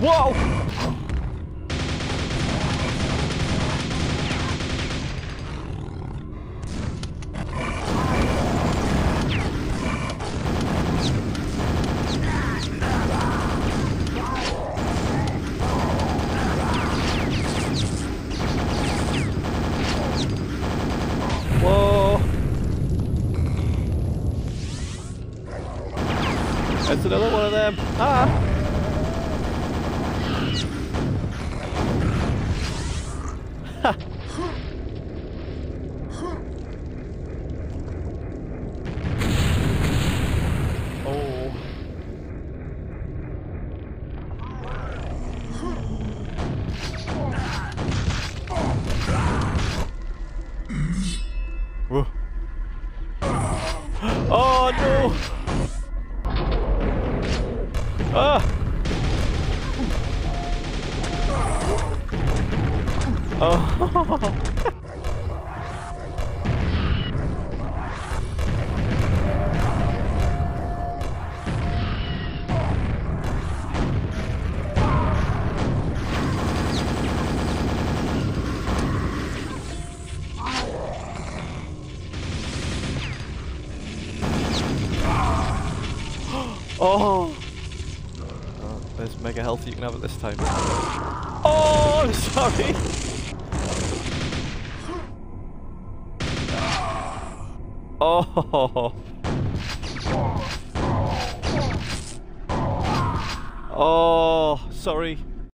Whoa! That's another one of them. Ah! Oh. Oh no! Ah! Oh! Oh! oh! There's mega health you can have it this time. Oh, I'm sorry! Oh! Oh, sorry.